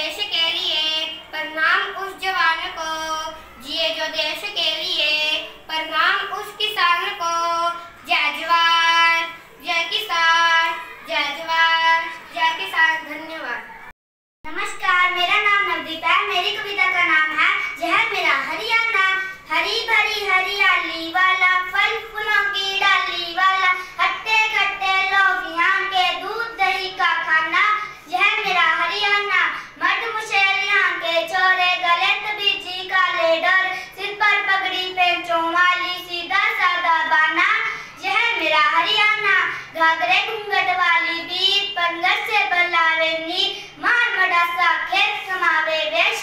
देश के लिए, प्रणाम उस जवान को, जिए जो देश के लिए, प्रणाम उस किसान को। जय जवान, जय किसान, जय जवान, जय किसान, धन्यवाद। नमस्कार, मेरा नाम नवदीप है, मेरी कविता का नाम है जहर मेरा हरियाणा, हरी भरी हरियाली वाला, फल फूलों की डाली वाला।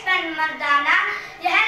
मर्दाना यह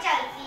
चलती